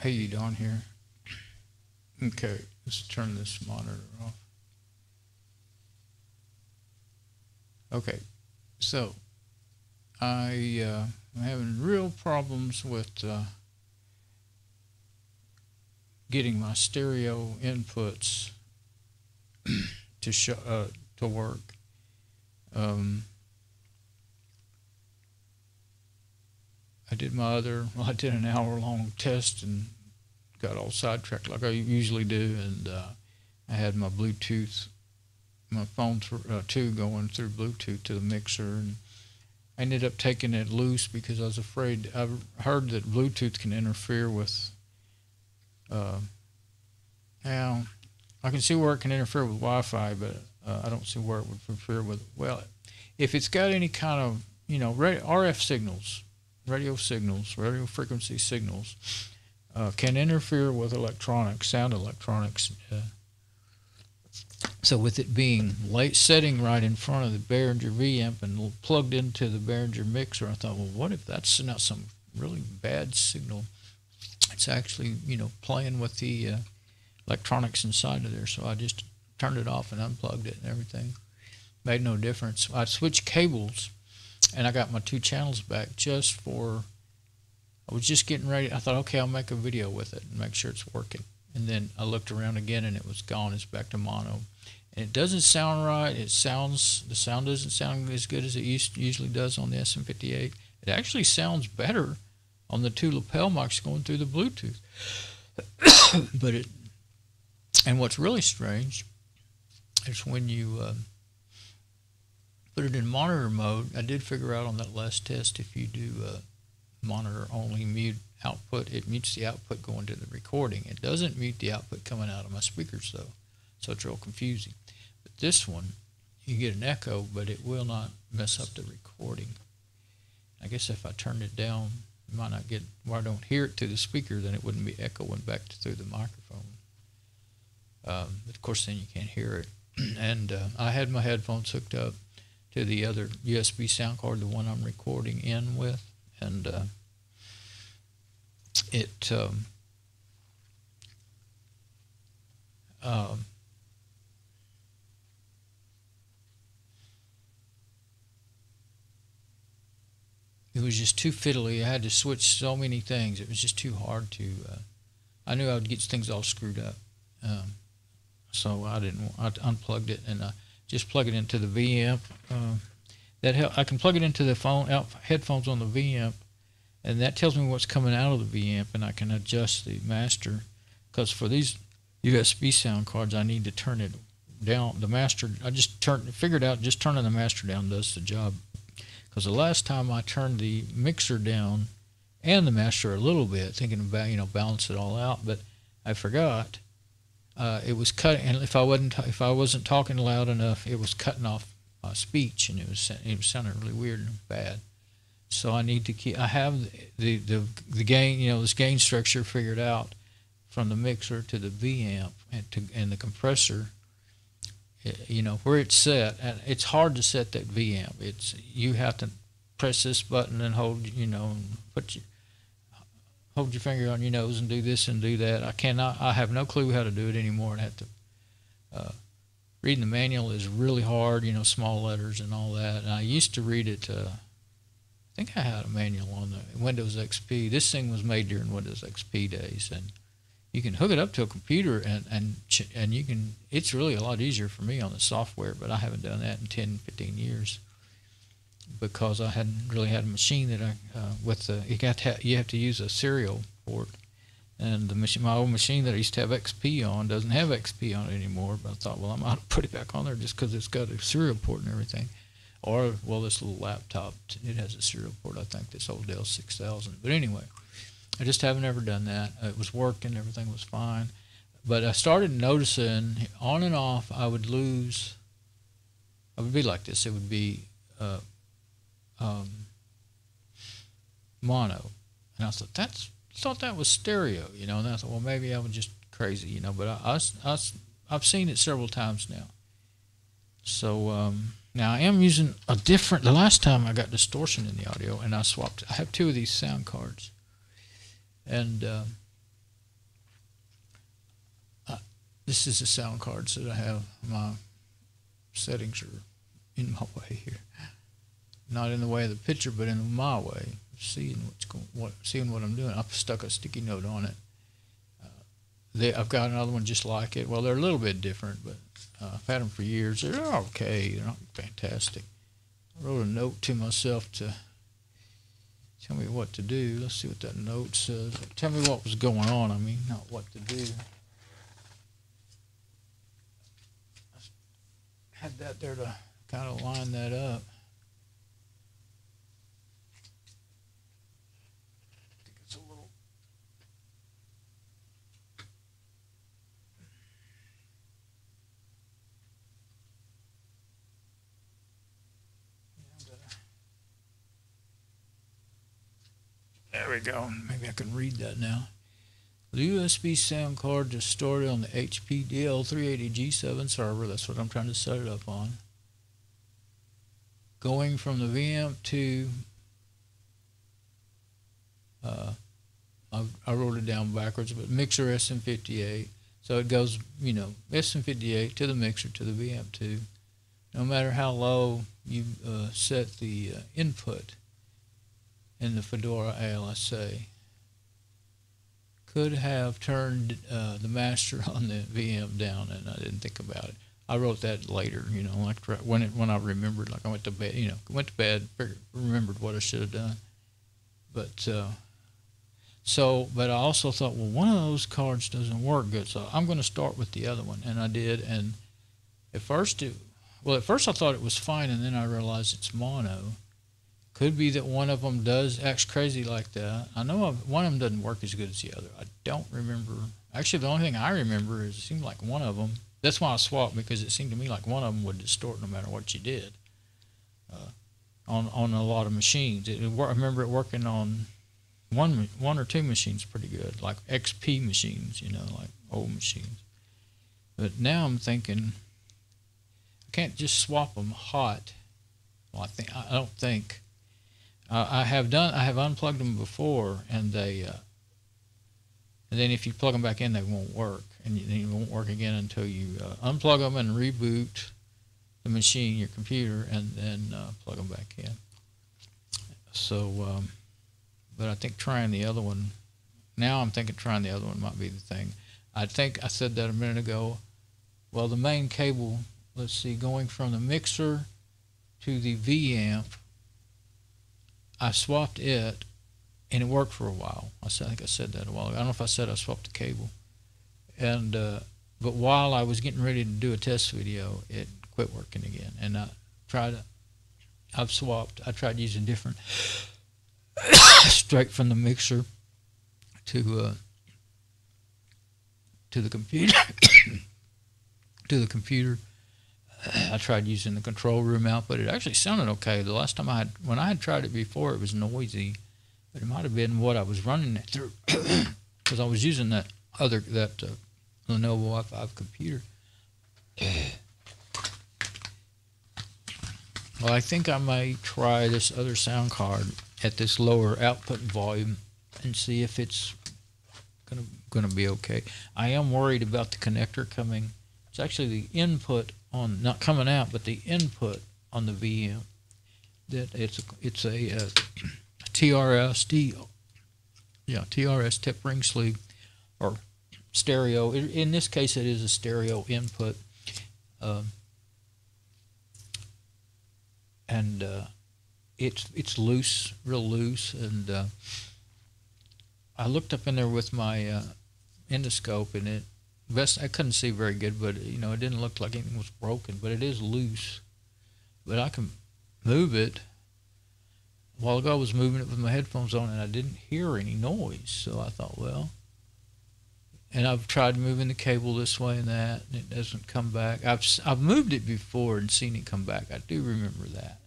Hey, you down here? Okay, let's turn this monitor off. Okay, so I uh, I'm having real problems with uh, getting my stereo inputs to show uh, to work. Um, I did my other. Well, I did an hour long test and got all sidetracked like I usually do, and uh, I had my Bluetooth, my phone th- uh, two going through Bluetooth to the mixer, and I ended up taking it loose because I was afraid. I've heard that Bluetooth can interfere with. Uh, now, I can see where it can interfere with Wi-Fi, but uh, I don't see where it would interfere with. Well, if it's got any kind of you know RF signals, radio signals, radio frequency signals, uh, can interfere with electronics, sound electronics. Uh, so with it being late setting right in front of the Behringer V amp and plugged into the Behringer mixer, I thought, well, what if that's not some really bad signal? It's actually, you know, playing with the uh, electronics inside of there. So I just turned it off and unplugged it and everything. Made no difference. I switched cables and I got my two channels back just for I was just getting ready. I thought, okay, I'll make a video with it and make sure it's working. And then I looked around again and it was gone. It's back to mono. And it doesn't sound right. It sounds, the sound doesn't sound as good as it used, usually does on the SM58. It actually sounds better on the two lapel mics going through the Bluetooth. but it, and what's really strange is when you uh, put it in monitor mode, I did figure out on that last test if you do uh, monitor only mute output. It mutes the output going to the recording. It doesn't mute the output coming out of my speakers though, so it's real confusing. But this one, you get an echo, but it will not mess up the recording. I guess if I turned it down, you might not get where I don't hear it through the speaker, then it wouldn't be echoing back through the microphone. Um, but of course, then you can't hear it. and uh, I had my headphones hooked up to the other USB sound card, the one I'm recording in with, and uh, it um, um, it was just too fiddly. I had to switch so many things. It was just too hard to. Uh, I knew I would get things all screwed up, um, so I didn't. I unplugged it and I just plug it into the V amp. Uh, that help, I can plug it into the phone headphones on the V amp, and that tells me what's coming out of the V amp, and I can adjust the master. Because for these USB sound cards, I need to turn it down. The master, I just turned figured out just turning the master down does the job. Because the last time I turned the mixer down and the master a little bit, thinking about you know balance it all out, but I forgot. Uh, it was cutting, and if I wasn't if I wasn't talking loud enough, it was cutting off my speech, and it was it was sounding really weird and bad. So I need to keep. I have the the the gain, you know, this gain structure figured out from the mixer to the V amp and to and the compressor. You know where it's set, and it's hard to set that V amp. It's you have to press this button and hold, you know, and put your hold your finger on your nose and do this and do that. I cannot. I have no clue how to do it anymore, and have to. Uh, reading the manual is really hard. You know, small letters and all that. And I used to read it. Uh, I think I had a manual on the Windows XP. This thing was made during Windows XP days, and you can hook it up to a computer and and and you can. It's really a lot easier for me on the software, but I haven't done that in 10, 15 years because I hadn't really had a machine that I uh, with the you got to you have to use a serial port, and the machine my old machine that I used to have XP on doesn't have XP on it anymore. But I thought, well, I might put it back on there just because it's got a serial port and everything. Or well, this little laptop it has a serial port. I think this old Dell 6000. But anyway, I just haven't ever done that. It was working, everything was fine. But I started noticing on and off I would lose. I would be like this. It would be uh, um, mono, and I thought that's thought that was stereo, you know. And I thought, well, maybe I was just crazy, you know. But I, I, I I've seen it several times now. So um, now I am using a different. The last time I got distortion in the audio, and I swapped. I have two of these sound cards, and uh, this is the sound cards that I have. My settings are in my way here. Not in the way of the picture, but in my way. Seeing what's going, what, seeing what I'm doing. I've stuck a sticky note on it. Uh, they, I've got another one just like it. Well, they're a little bit different, but uh, I've had them for years. They're okay. They're not fantastic. I wrote a note to myself to tell me what to do. Let's see what that note says. Tell me what was going on. I mean, not what to do. I had that there to kind of line that up. I think it's a little. And, uh, There we go. Maybe I can read that now. The USB sound card is stored on the HP DL380G7 server. That's what I'm trying to set it up on. Going from the V amp to, uh, I, I wrote it down backwards, but mixer SM58. So it goes, you know, SM58 to the mixer to the VM2. No matter how low you uh, set the uh, input in the Fedora ALSA, could have turned uh, the master on the V amp down, and I didn't think about it. I wrote that later, you know, like when it, when I remembered, like I went to bed, you know, went to bed, remembered what I should have done. But uh, so, but I also thought, well, one of those cards doesn't work good, so I'm going to start with the other one, and I did. And at first, it, well, at first I thought it was fine, and then I realized it's mono. Could be that one of them does acts crazy like that. I know one of them doesn't work as good as the other. I don't remember. Actually, the only thing I remember is it seemed like one of them. That's why I swapped because it seemed to me like one of them would distort no matter what you did. Uh, on on a lot of machines, it, it, I remember it working on one one or two machines pretty good, like XP machines, you know, like old machines. But now I'm thinking I can't just swap them hot. Well, I think I don't think uh, I have done. I have unplugged them before, and they. Uh, and then if you plug them back in, they won't work, and they won't work again until you uh, unplug them and reboot the machine, your computer, and then uh, plug them back in. So, um, but I think trying the other one. Now I'm thinking trying the other one might be the thing. I think I said that a minute ago. Well, the main cable. Let's see, going from the mixer to the V amp I swapped it, and it worked for a while. I, think I said that a while ago. I don't know if I said I swapped the cable, and uh, but while I was getting ready to do a test video, it quit working again, and I tried. To, I've swapped. I tried using different straight from the mixer to uh, to the computer to the computer I tried using the control room output. It actually sounded okay. The last time I had, when I had tried it before, it was noisy, but it might have been what I was running it through because I was using that other that uh, Lenovo i5 computer. well, I think I may try this other sound card at this lower output volume and see if it's gonna gonna be okay. I am worried about the connector coming. It's actually the input on not coming out, but the input on the V amp. That it's a, it's a, uh, TRS deal. Yeah, TRS tip ring sleeve or stereo. In this case, it is a stereo input. Um, and uh, it's it's loose, real loose, and uh, I looked up in there with my uh, endoscope, and it best I couldn't see very good, but you know it didn't look like anything was broken, but it is loose. But I can move it. While ago, I was moving it with my headphones on, and I didn't hear any noise. So I thought, well, and I've tried moving the cable this way and that, and it doesn't come back. I've I've moved it before and seen it come back. I do remember that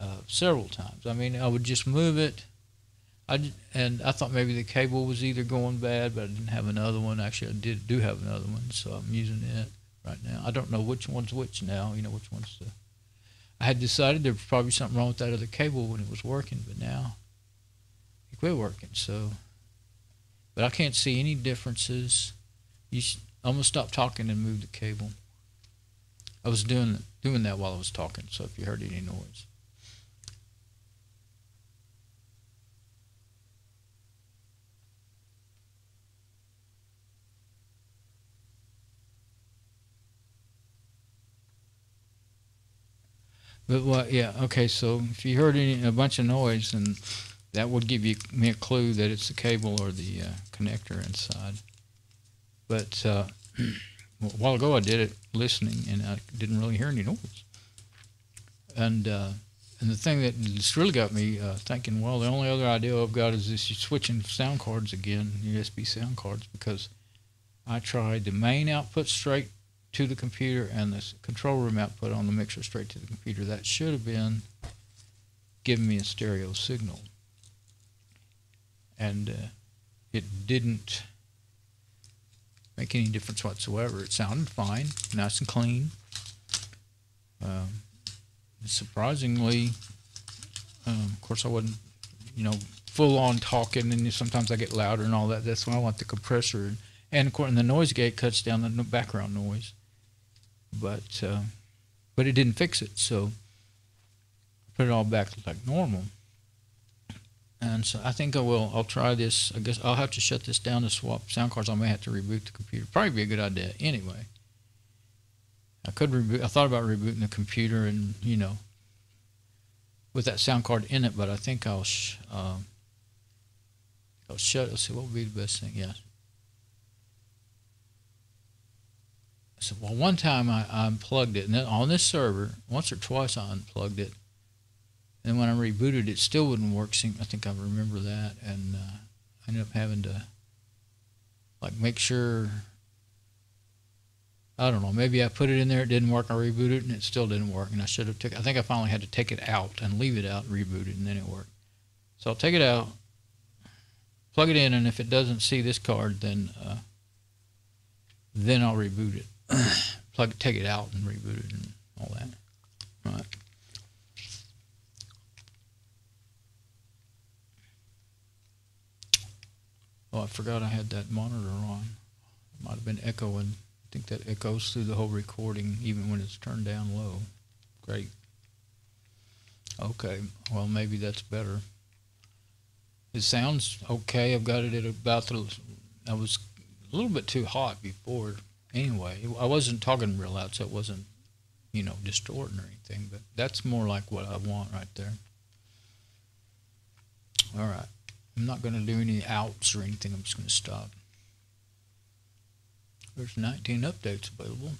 uh, several times. I mean, I would just move it I and I thought maybe the cable was either going bad, but I didn't have another one. Actually, I did do have another one, so I'm using it right now. I don't know which one's which now. You know which one's the. I had decided there was probably something wrong with that other cable when it was working, but now it quit working. So, but I can't see any differences. You, I'm gonna stop talking and move the cable. I was doing doing that while I was talking, so if you heard any noise. But what? Yeah. Okay. So if you heard any a bunch of noise, then that would give you me a clue that it's the cable or the uh, connector inside. But uh, a while ago I did it listening, and I didn't really hear any noise. And uh, and the thing that just really got me uh, thinking, well, the only other idea I've got is this switching sound cards again, USB sound cards, because I tried the main output straight to the computer and the control room output on the mixer straight to the computer. That should have been giving me a stereo signal. And uh, it didn't make any difference whatsoever. It sounded fine, nice and clean. Um, surprisingly, um, of course, I wasn't, you know, full on talking, and sometimes I get louder and all that. That's why I want the compressor. And of course, the noise gate cuts down the background noise but uh, but it didn't fix it. So I put it all back like normal. And so I think I will. I'll try this. I guess I'll have to shut this down to swap sound cards. I may have to reboot the computer. Probably be a good idea anyway. I could reboot. I thought about rebooting the computer and you know with that sound card in it, but I think I'll sh- uh, I'll shut. Let's see what would be the best thing. Yeah, So, well, one time I, I unplugged it, and on this server, once or twice I unplugged it. And when I rebooted, it still wouldn't work. I think I remember that, and uh, I ended up having to like make sure. I don't know. Maybe I put it in there, it didn't work. I rebooted it, and it still didn't work. And I should have took. I think I finally had to take it out and leave it out, and reboot it, and then it worked. So I'll take it out, plug it in, and if it doesn't see this card, then uh, then I'll reboot it. plug, take it out and reboot it and all that. Right. Oh, I forgot I had that monitor on. It might have been echoing. I think that echoes through the whole recording, even when it's turned down low. Great. Okay, well, maybe that's better. It sounds okay. I've got it at about the. I was a little bit too hot before anyway, I wasn't talking real loud, so it wasn't, you know, distorting or anything. But that's more like what I want right there. All right. I'm not going to do any outs or anything. I'm just going to stop. There's 19 updates available.